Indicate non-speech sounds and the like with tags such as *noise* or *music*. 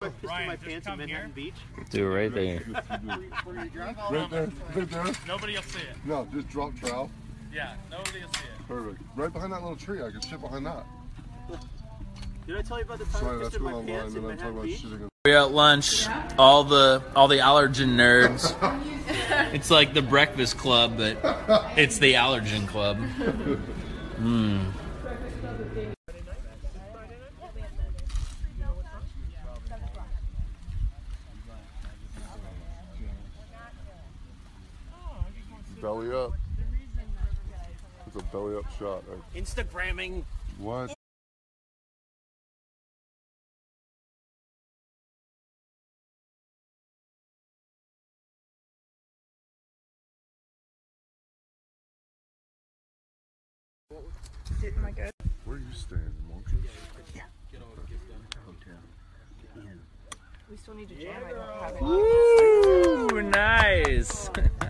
pissed in my pants in Manhattan Beach. Do it right there. *laughs* Right there, right there. Nobody will see it. No, just drop trowel. Yeah, nobody will see it. Perfect. Right behind that little tree. I can shit behind that. Did I tell you about the time Sorry, I pissed in my going online, pants in and I'm talking Manhattan Beach? We're at lunch. All the all the allergen nerds. *laughs* It's like the Breakfast Club, but it's the Allergen Club. Hmm. Belly up. It's a belly up shot. Right? Instagramming. What? Am I good? Where are you staying? Montrose? We still need to jam. I don't have it. Ooh, nice. *laughs*